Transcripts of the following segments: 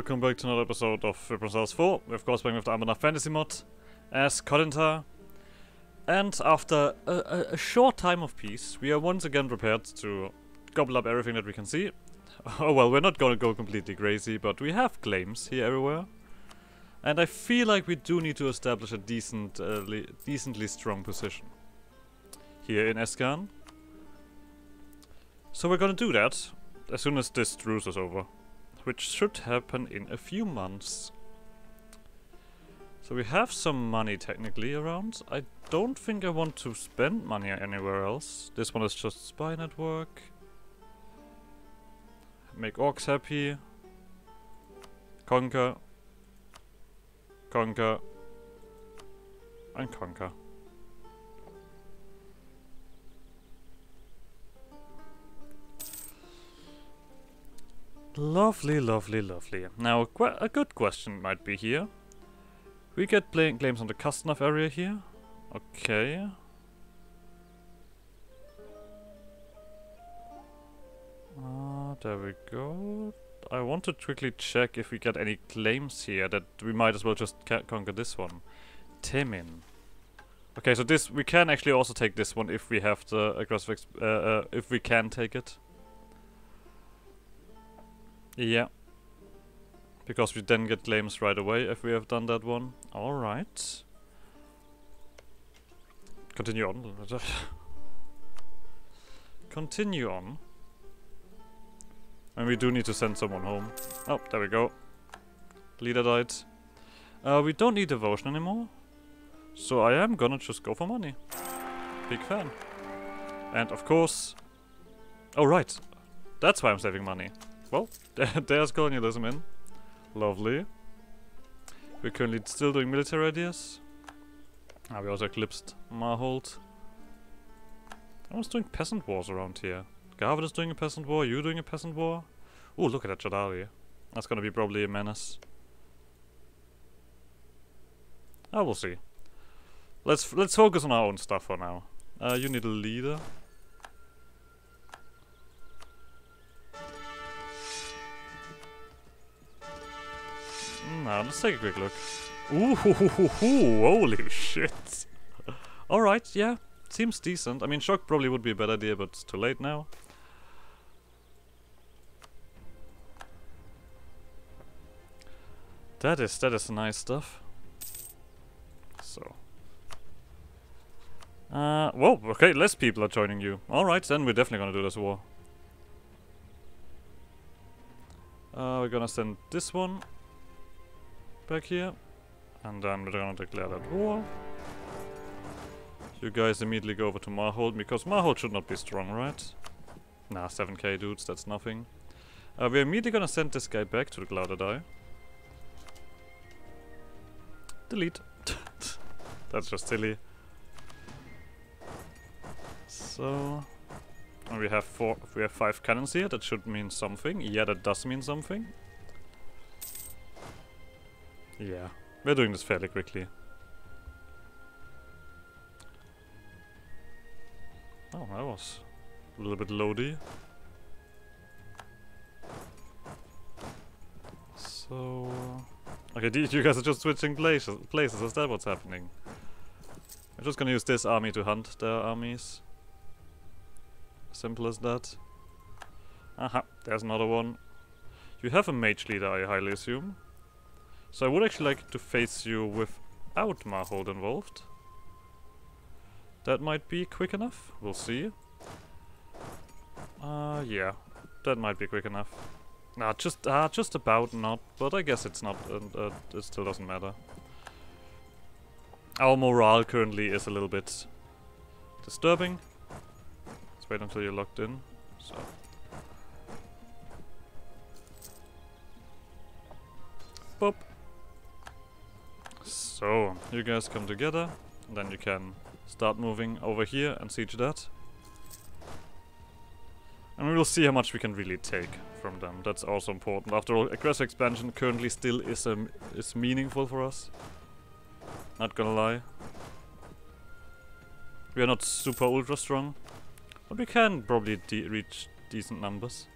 welcome back to another episode of Represals 4. We're of course playing with the Anbennar Fantasy mod as Corintar. And after a, a, a, short time of peace, we are once again prepared to gobble up everything that we can see. Oh well, we're not gonna go completely crazy, but we have claims here everywhere. And I feel like we do need to establish a decent, uh, decently strong position here in Escann. So we're gonna do that as soon as this truce is over which should happen in a few months. So we have some money technically around. I don't think I want to spend money anywhere else. This one is just spy network. Make orcs happy. Conquer. Conquer. And conquer. Lovely, lovely, lovely. Now, a, a good question might be here. We get playing claims on the Castonath area here. Okay. Ah, uh, there we go. I want to quickly check if we get any claims here that we might as well just conquer this one. Timin. Okay, so this we can actually also take this one if we have the aggressive uh, uh, if we can take it. Yeah. Because we then get claims right away if we have done that one. Alright. Continue on. Continue on. And we do need to send someone home. Oh, there we go. Leader died. Uh, we don't need devotion anymore. So I am gonna just go for money. Big fan. And of course... Oh right. That's why I'm saving money. Well, there's colonialism in. Lovely. We're currently still doing military ideas. Ah, we also eclipsed Marhold. I was doing peasant wars around here. Garvin is doing a peasant war, you doing a peasant war? Oh, look at that Jadali. That's gonna be probably a menace. I will see. Let's let's focus on our own stuff for now. Uh, you need a leader. Now let's take a quick look. Ooh, holy shit. Alright, yeah, seems decent. I mean, shock probably would be a bad idea, but it's too late now. That is, that is nice stuff. So. Uh, whoa, okay, less people are joining you. Alright, then we're definitely gonna do this war. Uh, we're gonna send this one back here. And then we're gonna declare that war. You guys immediately go over to Marhold, because Marhold should not be strong, right? Nah, 7k dudes, that's nothing. Uh, we're immediately gonna send this guy back to the Eye. Delete. that's just silly. So... we have four, we have five cannons here, that should mean something. Yeah, that does mean something. Yeah, we're doing this fairly quickly. Oh, that was a little bit loady. So... Okay, you guys are just switching places, places, is that what's happening? I'm just gonna use this army to hunt their armies. Simple as that. Aha, there's another one. You have a mage leader, I highly assume. So I would actually like to face you without Marhold involved. That might be quick enough. We'll see. Uh, yeah. That might be quick enough. Nah, just, uh, just about not, but I guess it's not, and uh, it still doesn't matter. Our morale currently is a little bit disturbing. Let's wait until you're locked in. So. Boop. So, you guys come together, and then you can start moving over here and siege that. And we will see how much we can really take from them. That's also important. After all, aggressive expansion currently still is um, is meaningful for us. Not gonna lie. We are not super ultra strong, but we can probably de reach decent numbers.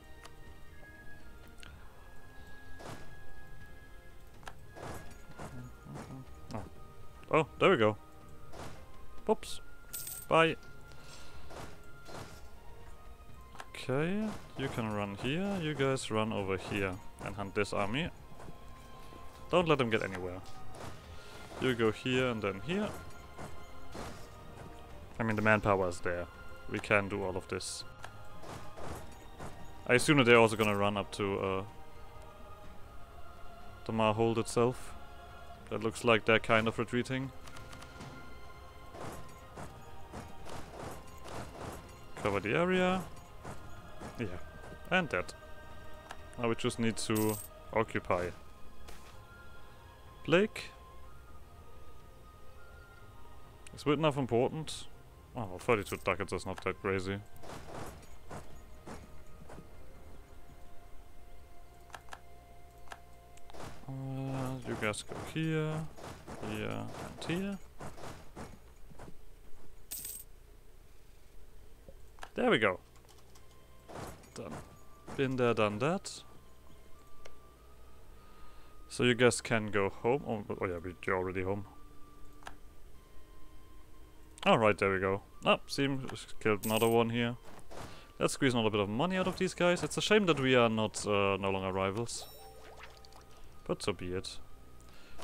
Oh, there we go. Oops. Bye. Okay, you can run here, you guys run over here and hunt this army. Don't let them get anywhere. You go here and then here. I mean, the manpower is there. We can do all of this. I assume that they're also gonna run up to uh, the Marhold itself. That looks like they're kind of retreating. Cover the area. Yeah, and that. Now we just need to occupy. Blake? Is Wittenough important? Oh, well, 32 ducats is not that crazy. Uh, you guys go here, here, and here. There we go. Done. Been there, done that. So you guys can go home. Oh, oh yeah, you're already home. Alright, there we go. Ah, seems killed another one here. Let's squeeze another bit of money out of these guys. It's a shame that we are not uh, no longer rivals. But so be it.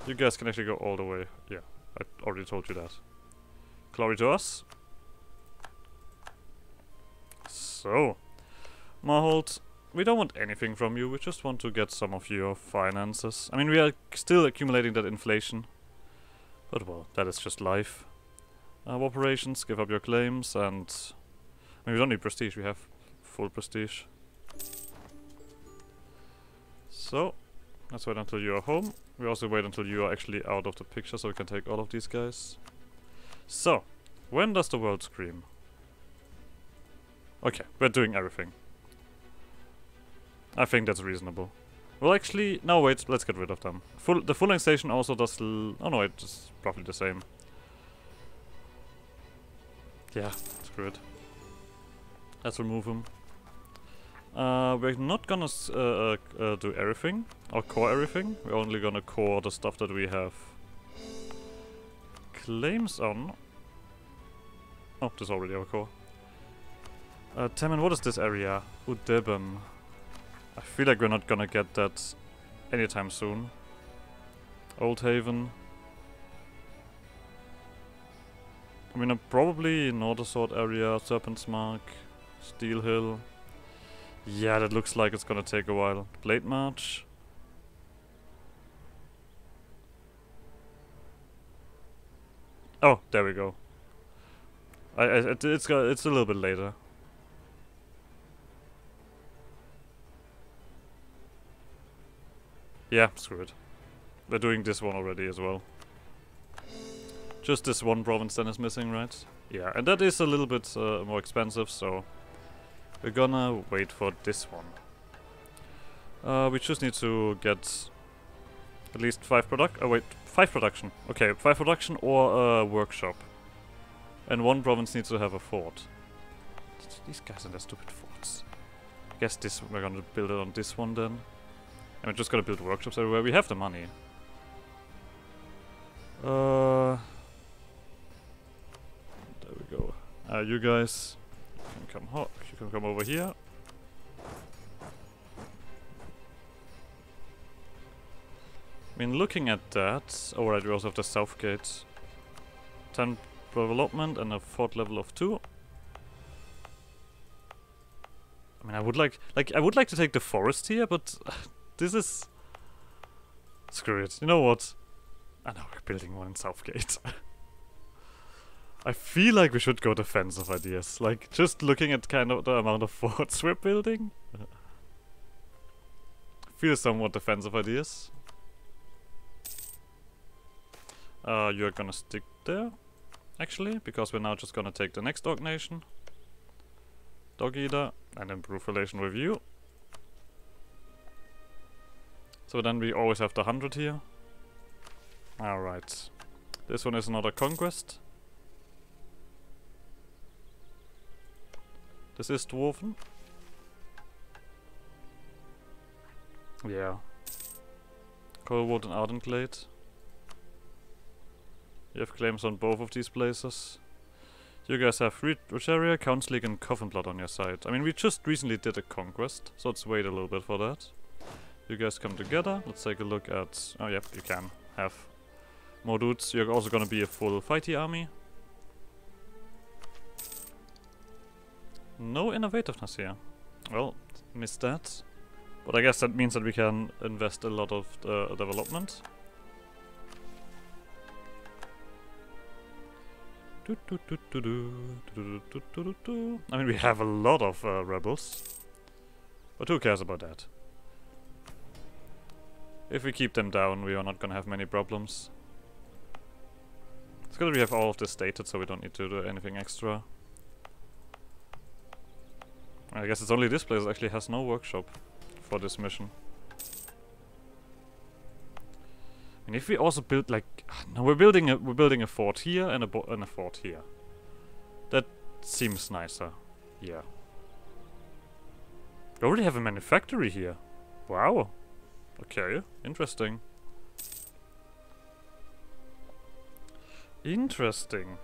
You guys can actually go all the way. Yeah, I already told you that. Glory to us. So, Marhold, we don't want anything from you, we just want to get some of your finances. I mean, we are still accumulating that inflation. But well, that is just life. Uh, operations, give up your claims, and... I mean, we don't need prestige, we have full prestige. So, let's wait until you are home. We also wait until you are actually out of the picture so we can take all of these guys. So, when does the world scream? Okay, we're doing everything. I think that's reasonable. Well, actually, no, wait, let's get rid of them. Full, the full station also does... oh no, it's roughly the same. Yeah, screw it. Let's remove them. Uh, we're not gonna uh, uh, uh, do everything, or core everything. We're only gonna core the stuff that we have claims on. Oh, this is already our core. Uh, Temin, what is this area? Udebem. I feel like we're not gonna get that anytime soon. Old Haven. I mean, uh, probably Nordersword area, Serpent's Mark, Steel Hill. Yeah, that looks like it's gonna take a while. Blade March. Oh, there we go. I, I it, it's got, it's a little bit later. Yeah, screw it. We're doing this one already as well. Just this one province then is missing, right? Yeah, and that is a little bit uh, more expensive, so... We're gonna wait for this one. Uh, we just need to get at least five product. Oh wait, five production. Okay, five production or a workshop. And one province needs to have a fort. These guys and their stupid forts. I guess this we're gonna build it on this one then. And we're just gonna build workshops everywhere. We have the money. Uh, there we go. Uh, you guys come. you can come over here. I mean, looking at that, oh right, we also have the south gate. 10 development and a fort level of 2. I mean, I would like, like, I would like to take the forest here, but this is... Screw it. You know what? I know we're building one in Southgate. I feel like we should go defensive ideas. Like, just looking at kind of the amount of forts we're building. feel somewhat defensive ideas. Uh, you're gonna stick there, actually, because we're now just gonna take the next dog nation. Dog eater, and improve relation with you. So then we always have the 100 here. Alright. This one is another conquest. This is Dwarven. Yeah. Colwood and Ardenglade. You have claims on both of these places. You guys have Rogeria, Council League, and Coffin Blood on your side. I mean, we just recently did a conquest, so let's wait a little bit for that. You guys come together. Let's take a look at... Oh, yep, you can have more dudes. You're also gonna be a full fighty army. No innovativeness here. Well, missed that. But I guess that means that we can invest a lot of development. I mean, we have a lot of uh, rebels. But who cares about that? If we keep them down, we are not gonna have many problems. It's good that we have all of this stated, so we don't need to do anything extra. I guess it's only this place actually has no workshop for this mission. And if we also build like, ah, no, we're building a we're building a fort here and a and a fort here. That seems nicer. Yeah. We already have a manufactory here. Wow. Okay, interesting. Interesting.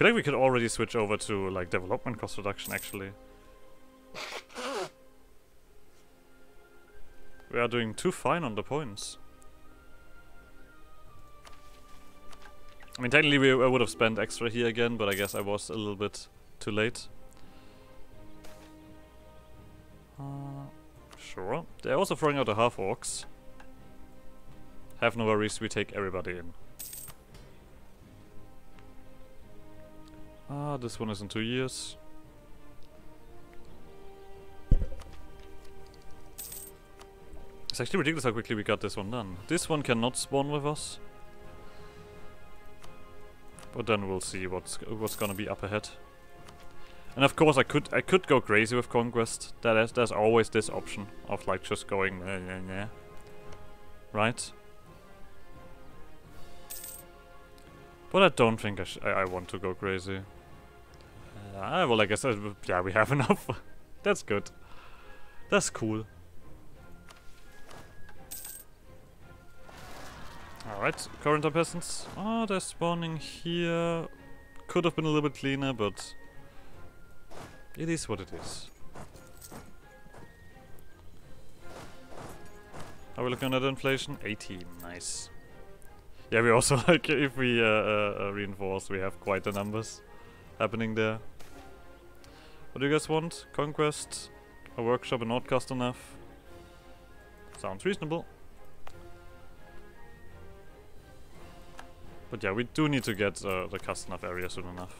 I feel like we could already switch over to like development cost reduction actually. we are doing too fine on the points. I mean technically we, I would have spent extra here again, but I guess I was a little bit too late. Uh, Sure. They're also throwing out the half-orcs. Have no worries, we take everybody in. Ah, this one is in two years. It's actually ridiculous how quickly we got this one done. This one cannot spawn with us. But then we'll see what's what's gonna be up ahead. And of course I could I could go crazy with Conquest. That is, there's always this option of like just going nah, nah, nah. Right? But I don't think I, I, I, want to go crazy. Uh, well I guess, yeah we have enough. That's good. That's cool. Alright, current peasants. Oh, they're spawning here. Could have been a little bit cleaner, but it is what it is. Are we looking at inflation? 18, nice. Yeah, we also like if we uh, uh, uh, reinforce, we have quite the numbers happening there. What do you guys want? Conquest? A workshop in Nordcast enough? Sounds reasonable. But yeah, we do need to get uh, the enough area soon enough.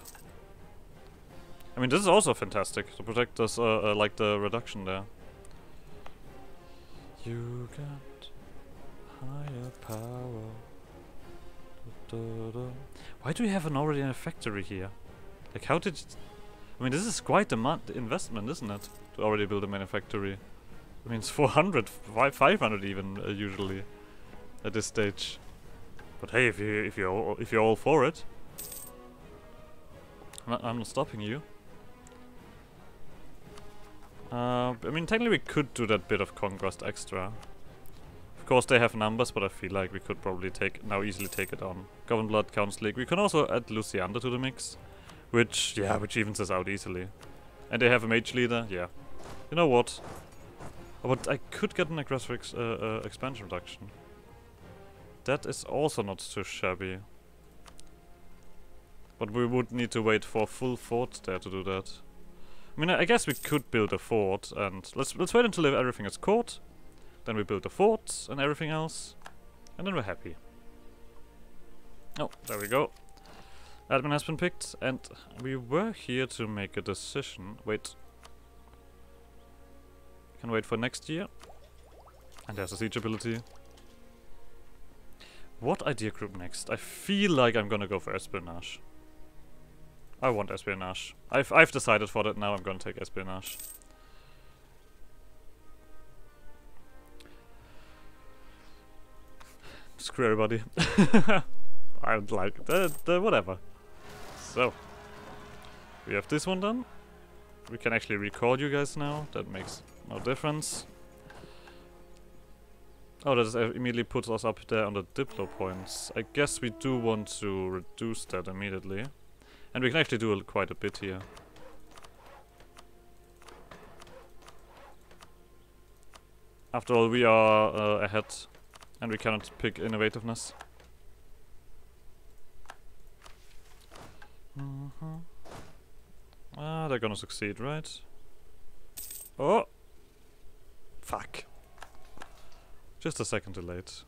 I mean, this is also fantastic to protect us, uh, uh, like the reduction there. You got higher power. Da, da, da. Why do we have an already in a factory here? Like, how did? I mean, this is quite a investment, isn't it? To already build a manufactory. I mean, it's 400, 500 even uh, usually at this stage. But hey, if you if you're all, if you're all for it, I'm not, stopping you. Uh, I mean, technically we could do that bit of Conquest extra. Of course they have numbers, but I feel like we could probably take now easily take it on. Goblin Blood, Council League. We can also add Luciander to the mix. Which, yeah, which evens us out easily. And they have a mage leader, yeah. You know what? Oh, but I could get an aggressive ex uh, uh, expansion reduction. That is also not too shabby. But we would need to wait for full fort there to do that. I mean, I guess we could build a fort, and let's let's wait until everything is caught. Then we build the fort and everything else, and then we're happy. Oh, there we go. Admin has been picked, and we were here to make a decision. Wait. Can wait for next year. And there's a siege ability. What idea group next? I feel like I'm gonna go for espionage. I want espionage. I've I've decided for that now. I'm gonna take espionage. Screw everybody. I don't like the, the whatever. So we have this one done. We can actually record you guys now. That makes no difference. Oh, that uh, immediately puts us up there on the Diplo points. I guess we do want to reduce that immediately. And we can actually do a, quite a bit here. After all, we are uh, ahead. And we cannot pick innovativeness. Mm -hmm. Ah, they're gonna succeed, right? Oh! Fuck. Just a second too late.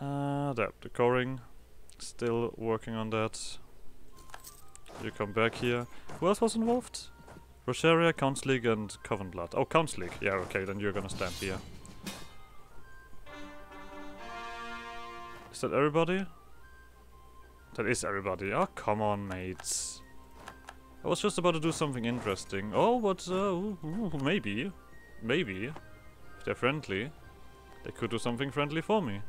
Uh, there, the coring. Still working on that. You come back here. Who else was involved? Rosaria, Council League and Coven Blood. Oh, Council League. Yeah, okay, then you're gonna stand here. That everybody? That is everybody. Oh, come on, mates. I was just about to do something interesting. Oh, but uh, maybe. Maybe. If they're friendly, they could do something friendly for me.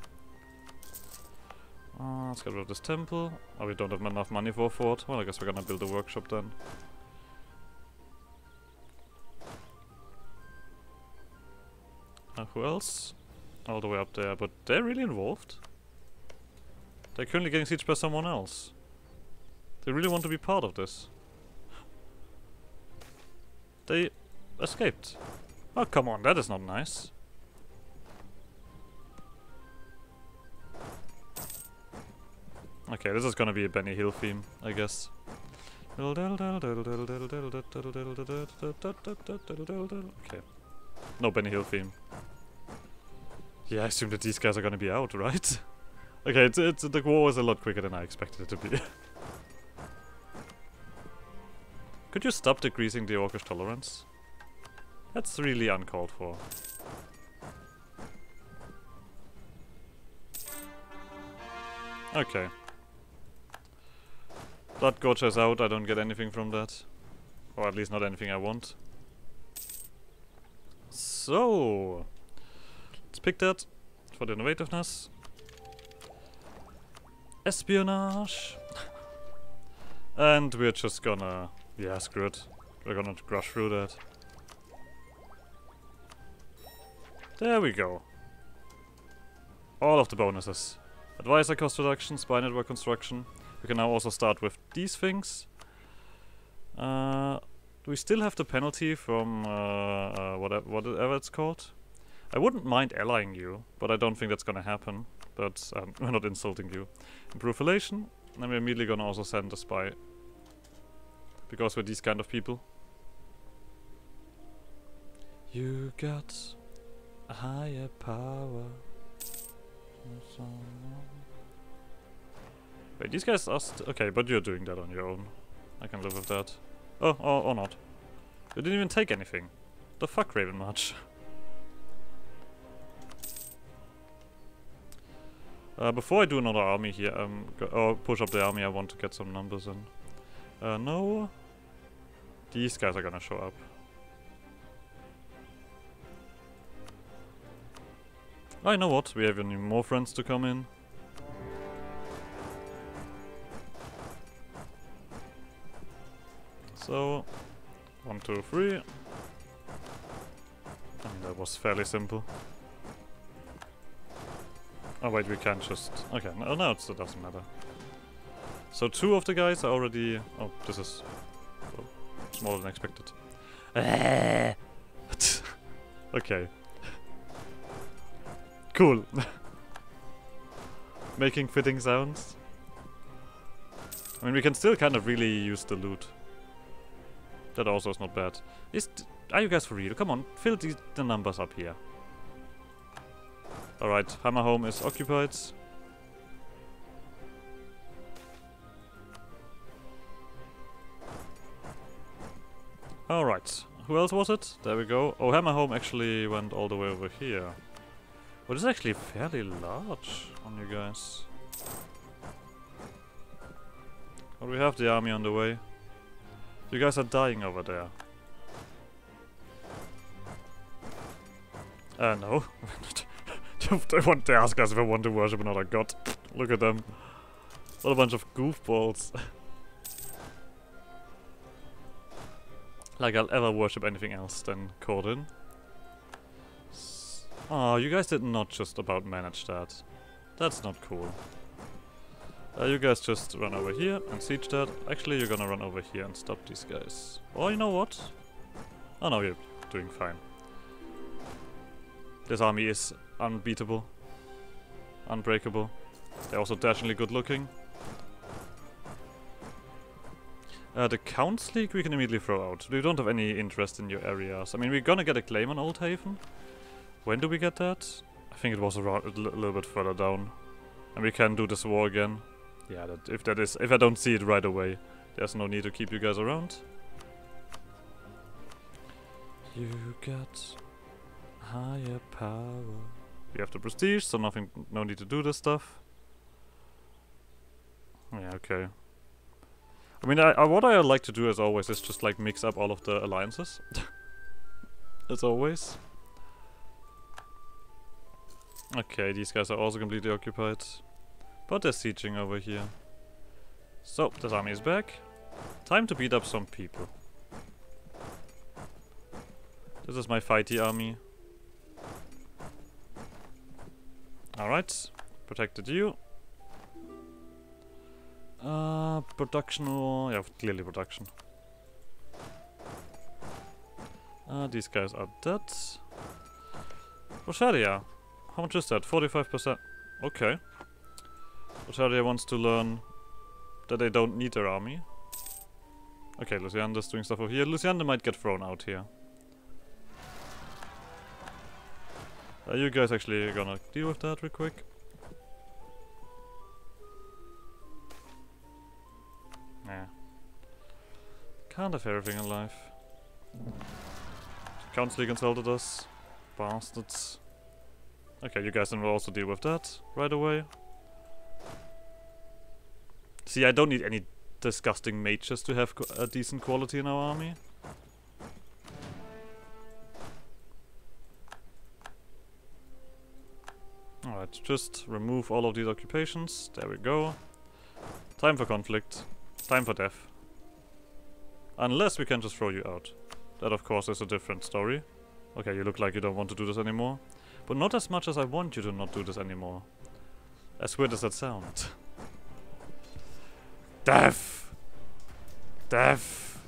Uh, let's get rid of this temple. Oh, we don't have enough money for a fort. Well, I guess we're gonna build a workshop then. Uh, who else? All the way up there, but they're really involved. They're currently getting sieged by someone else. They really want to be part of this. They escaped. Oh, come on, that is not nice. Okay, this is gonna be a Benny Hill theme, I guess. Okay. No Benny Hill theme. Yeah, I assume that these guys are gonna be out, right? okay, it's, it's, the war was a lot quicker than I expected it to be. Could you stop decreasing the orcish tolerance? That's really uncalled for. Okay. Blood Gorge is out, I don't get anything from that. Or at least not anything I want. So, let's pick that for the innovativeness. Espionage. and we're just gonna, yeah, screw it. We're gonna crush through that. There we go. All of the bonuses. Advisor cost reduction, spy network construction. We can now also start with these things. Uh, do we still have the penalty from uh, uh, whatever, whatever it's called. I wouldn't mind allying you, but I don't think that's gonna happen. But um, we're not insulting you. Improve relation, and we're immediately gonna also send a spy. Because we're these kind of people. You got a higher power. Wait, these guys are okay, but you're doing that on your own. I can live with that. Oh, or, or not. You didn't even take anything. The fuck, Raven March? Uh, before I do another army here, um, or push up the army, I want to get some numbers in. Uh, no. These guys are gonna show up. I know what, we have any more friends to come in. So, one, two, three. I mean, that was fairly simple. Oh wait, we can't just... Okay, no, no it doesn't matter. So two of the guys are already... Oh, this is oh, well, smaller than expected. okay. cool. Making fitting sounds. I mean, we can still kind of really use the loot. That also is not bad. Is are you guys for real? Come on, fill the, the numbers up here. Alright, Hammer Home is occupied. Alright, who else was it? There we go. Oh, Hammer Home actually went all the way over here. Well, it's actually fairly large on you guys. Well, we have the army on the way. You guys are dying over there. Uh, no. they want to ask us if I want to worship another god. Look at them. What a bunch of goofballs. like I'll ever worship anything else than Corin. Oh, you guys did not just about manage that. That's not cool. Uh, you guys just run over here and siege that. Actually, you're gonna run over here and stop these guys. Or you know what? Oh no, you're doing fine. This army is unbeatable. Unbreakable. They're also dashingly good looking. Uh, the Count's League we can immediately throw out. We don't have any interest in your areas. I mean, we're gonna get a claim on Old Haven. When do we get that? I think it was around a little bit further down. And we can do this war again. Yeah, that, if that is, if I don't see it right away, there's no need to keep you guys around. You got higher power. We have the prestige, so nothing, no need to do this stuff. Yeah, okay. I mean, I, I, what I like to do as always is just like mix up all of the alliances. as always. Okay, these guys are also completely occupied. But they're sieging over here. So, this army is back. Time to beat up some people. This is my fighty army. Alright, protected you. Uh, production yeah, clearly production. Uh, these guys are dead. Rosharia. How much is that? 45%. Okay. Rosharia wants to learn that they don't need their army. Okay, Luciander's doing stuff over here. Luciander might get thrown out here. Are you guys actually gonna deal with that real quick? Nah. Can't have everything in life. Council consulted us. Bastards. Okay, you guys will also deal with that right away. See, I don't need any disgusting mages to have a decent quality in our army. Alright, just remove all of these occupations. There we go. Time for conflict. Time for death. Unless we can just throw you out. That of course is a different story. Okay, you look like you don't want to do this anymore. But not as much as I want you to not do this anymore. As weird as that sounds. Death! Death!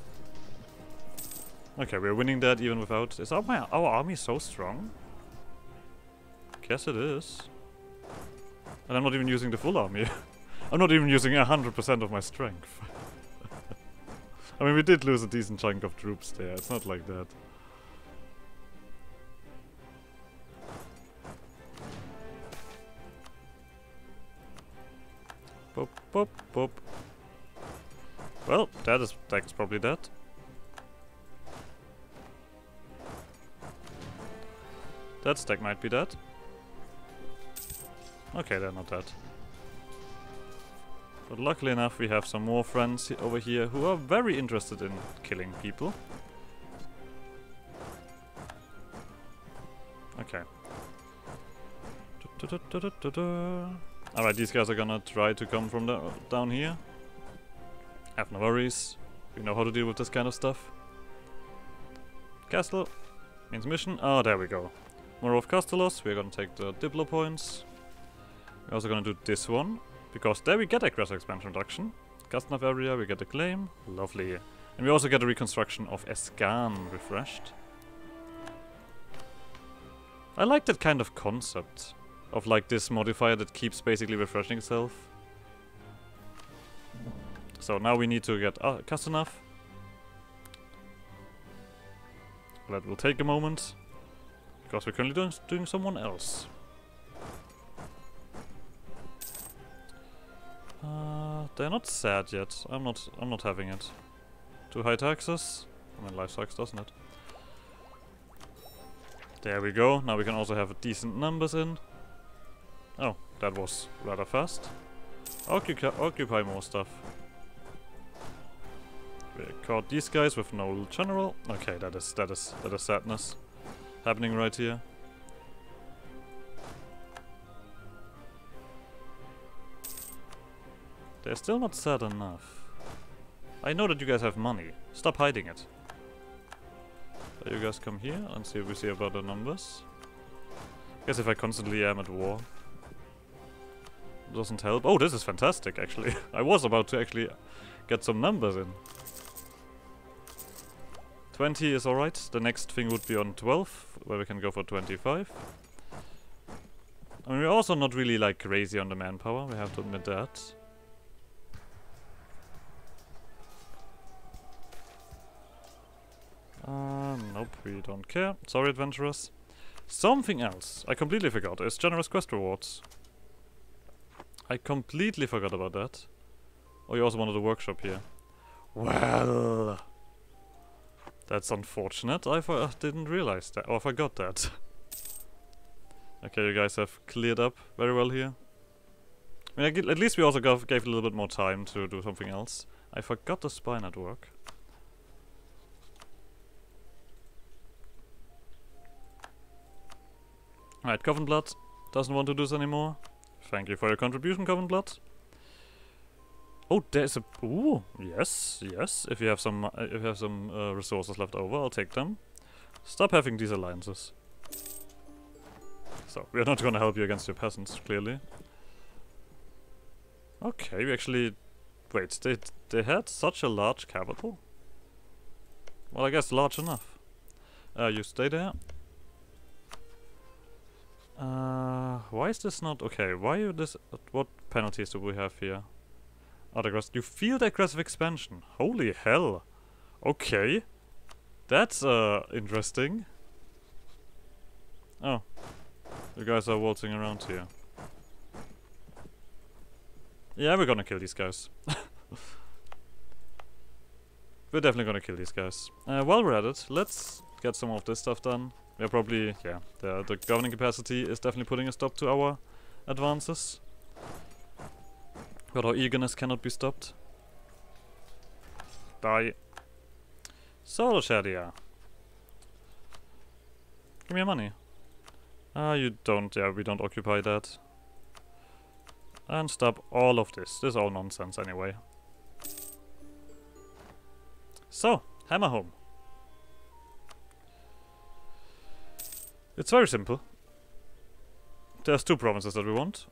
Okay, we're winning that even without... Is our, my, our army so strong? Guess it is. And I'm not even using the full army. I'm not even using 100% of my strength. I mean, we did lose a decent chunk of troops there. It's not like that. Boop, boop, boop. Well, that is that's probably that. That stack might be dead. Okay, they're not dead. But luckily enough we have some more friends over here who are very interested in killing people. Okay. Alright, these guys are gonna try to come from the, down here. Have no worries. We know how to deal with this kind of stuff. Castle means mission. Oh, there we go. More of Castellos. We're gonna take the Diplo points. We're also gonna do this one. Because there we get a aggressive expansion reduction. Castonath area, we get a claim. Lovely. And we also get a reconstruction of Escann refreshed. I like that kind of concept. Of like this modifier that keeps basically refreshing itself. So now we need to get uh, Castonath. That will take a moment. Because we're currently doing, doing someone else. They're not sad yet. I'm not I'm not having it. Too high taxes? I mean life sucks, doesn't it? There we go. Now we can also have decent numbers in. Oh, that was rather fast. Occupy more stuff. We caught these guys with no general. Okay, that is that is that is sadness happening right here. They're still not sad enough. I know that you guys have money. Stop hiding it. you guys come here and see if we see about the numbers. Guess if I constantly am at war. Doesn't help. Oh, this is fantastic, actually. I was about to actually get some numbers in. 20 is alright. The next thing would be on 12, where we can go for 25. I mean, we're also not really like crazy on the manpower, we have to admit that. Uh, nope, we don't care. Sorry, adventurers. Something else I completely forgot is generous quest rewards. I completely forgot about that. Oh, you also wanted a workshop here. Well... That's unfortunate. I didn't realize that. Oh, I forgot that. okay, you guys have cleared up very well here. I mean, at least we also gave, gave a little bit more time to do something else. I forgot the spy network. Alright, Coven Blood doesn't want to do this anymore. Thank you for your contribution, Coven Blood. Oh, there's a... Ooh, yes, yes. If you have some, uh, if you have some uh, resources left over, I'll take them. Stop having these alliances. So, we're not gonna help you against your peasants, clearly. Okay, we actually... Wait, they, they had such a large capital? Well, I guess large enough. Uh, you stay there. Uh, why is this not okay? Why this? What penalties do we have here? Autographs. You feel the aggressive expansion. Holy hell! Okay, that's uh interesting. Oh, you guys are waltzing around here. Yeah, we're gonna kill these guys. we're definitely gonna kill these guys. Uh, while we're at it, let's get some of this stuff done. We're probably, yeah, the, the governing capacity is definitely putting a stop to our advances. But our eagerness cannot be stopped. Die. Solo Shadia. Give me your money. Ah, uh, you don't, yeah, we don't occupy that. And stop all of this. This is all nonsense anyway. So, hammer home. It's very simple. There's two provinces that we want.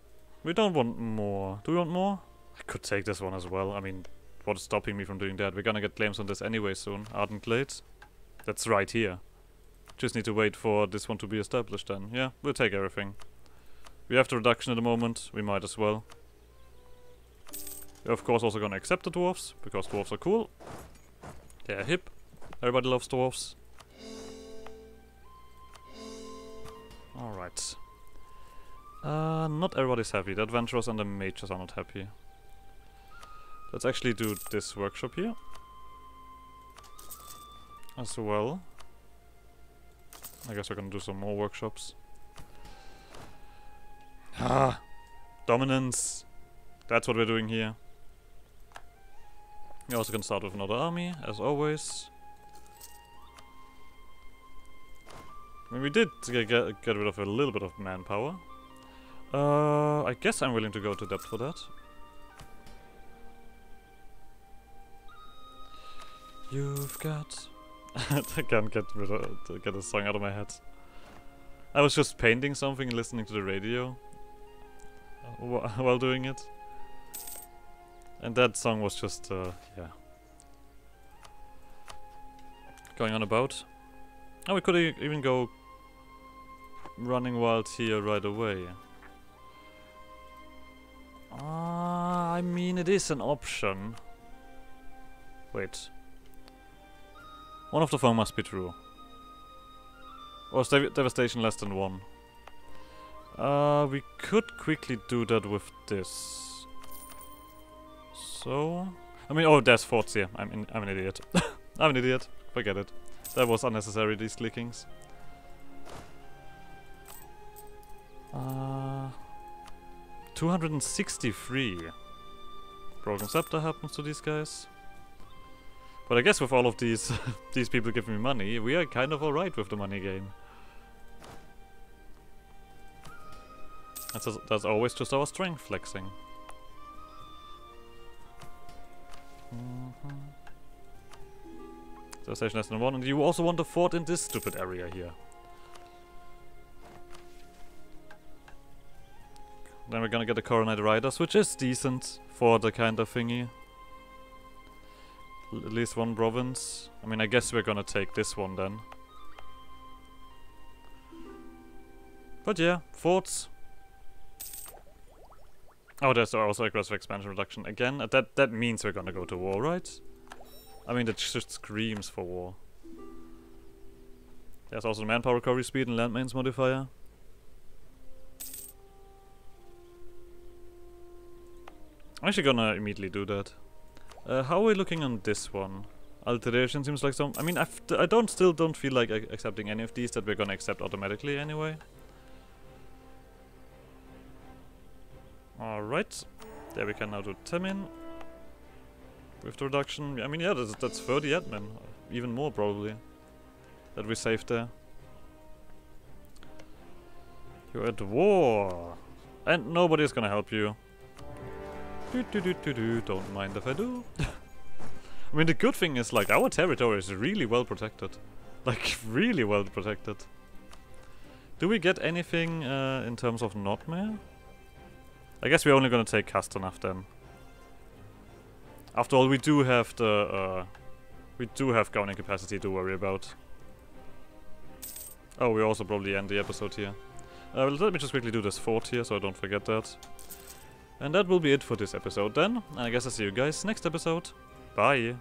We don't want more. Do we want more? I could take this one as well. I mean, what is stopping me from doing that? We're gonna get claims on this anyway soon. Ardent Glades. That's right here. Just need to wait for this one to be established then. Yeah, we'll take everything. We have the reduction at the moment. We might as well. We're of course also gonna accept the dwarfs, because dwarfs are cool. They're hip. Everybody loves dwarfs. Alright. Uh, not everybody's happy. The adventurers and the mages are not happy. Let's actually do this workshop here. As well. I guess we're gonna do some more workshops. Ah! Dominance! That's what we're doing here. We're also gonna start with another army, as always. Mean, we did get, get, get rid of a little bit of manpower. Uh, I guess I'm willing to go to depth for that. You've got... I can't get rid of, get a song out of my head. I was just painting something and listening to the radio uh, while doing it. And that song was just, uh, yeah. Going on about. Oh, we could even go running wild here right away. Uh, I mean it is an option. Wait. One of the four must be true. Or devastation less than one? Uh, we could quickly do that with this. So... I mean, oh, there's forts here. I'm, in, I'm an idiot. I'm an idiot. Forget it. That was unnecessary, these clickings. Uh, 263. Broken Scepter happens to these guys. But I guess with all of these these people giving me money, we are kind of alright with the money game. That's, that's always just our strength flexing. Mm -hmm. So station less than one, and you also want a fort in this stupid area here. Then we're gonna get the Coronet Riders, which is decent for the kind of thingy. L- at least one province. I mean, I guess we're gonna take this one then. But yeah, forts. Oh, there's also aggressive expansion reduction again. uh, That that means we're gonna go to war, right? I mean, that just screams for war. There's also manpower recovery speed and landmains modifier. I'm actually gonna immediately do that. Uh, how are we looking on this one? Alteration seems like some. I mean, I've I don't still don't feel like accepting any of these that we're gonna accept automatically anyway. Alright. There we can now do Temin. With the reduction. I mean, yeah, that's, that's 30 admin. Even more, probably. That we saved there. You're at war. And nobody's gonna help you. Do, do, do, do, do. Don't mind if I do. I mean, the good thing is, like, our territory is really well protected. Like, really well protected. Do we get anything uh, in terms of Notmare? I guess we're only gonna take Castonath then. After all, we do have the... Uh, we do have governing capacity to worry about. Oh, we also probably end the episode here. Uh, let me just quickly do this fort here so I don't forget that. And that will be it for this episode then. And I guess I'll see you guys next episode. Bye.